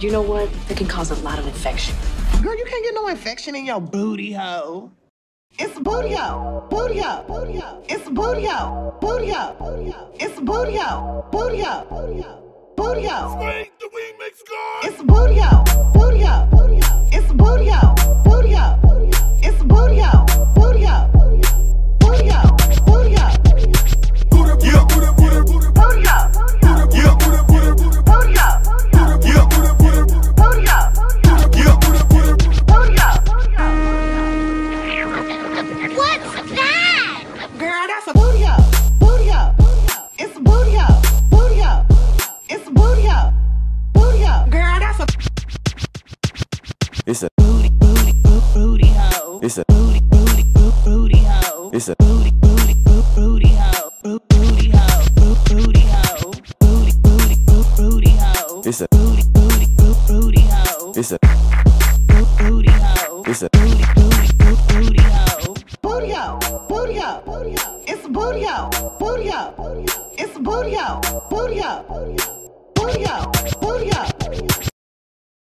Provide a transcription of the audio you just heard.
you know what? It can cause a lot of infection. Girl, you can't get no infection in your booty hole. It's booty hole, booty hole, booty hole. It's booty hole, booty hole, booty hole. It's booty hole, booty hole, booty hole. Booty hole. Swing the wing makes God. It's booty hole, it's a Booty, booty, it's a Booty, it's a Booty, booty, it's a Booty it's a Booty, booty, booty, hole. It's booty booty booty booty.